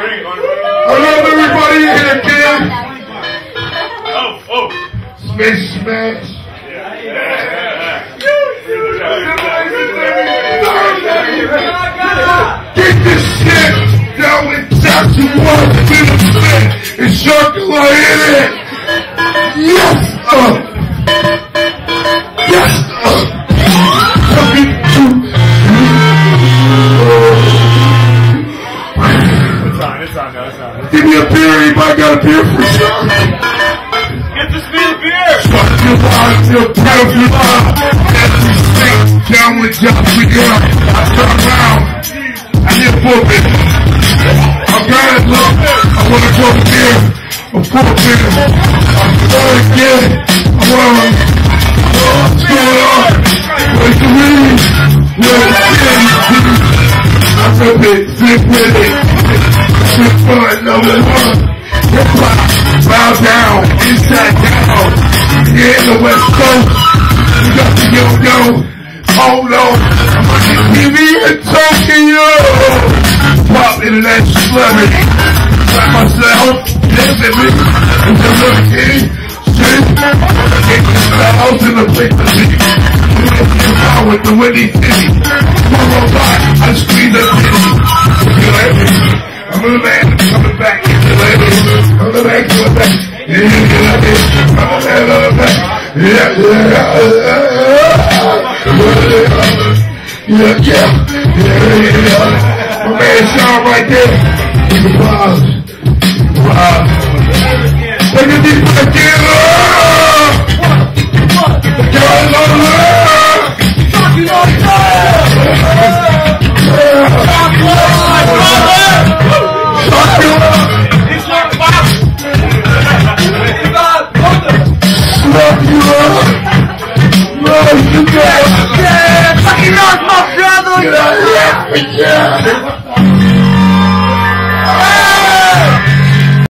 I love everybody in here, kid. Oh, oh. Smash, smash. Get this shit down with Jackson One Minute and Sharkula in it. Yes, uh. It's on, it's on, no, it's on. Give me a beer, anybody got a beer for sure? Get the speed of beer! Fuck your life, your breath, your life. Every state, down with Johnson Gun. I turn around, I hear whooping. I'm trying to look, I wanna go again. I'm whooping. I'm going again. I wanna, what's going on? Where's the weed? Where's the weed? I rip it, flip with it. Fun, number one. Hip hop, bow down, inside down. Yeah, the West Coast. You got the yo yo. No, I'm on the TV in Tokyo. Pop international celebrity. Like myself, definitely. It's a little kid. Shit. Get the house in the place to be. With the windy city. A coming back. You me? I'm the man coming back. Yeah, you a coming back. Yeah, yeah, yeah. Yeah, yeah. My man Sean right there. Wow. Wow. Look at these fucking Girl, love, love. Love Rock, my! Yeah, yeah.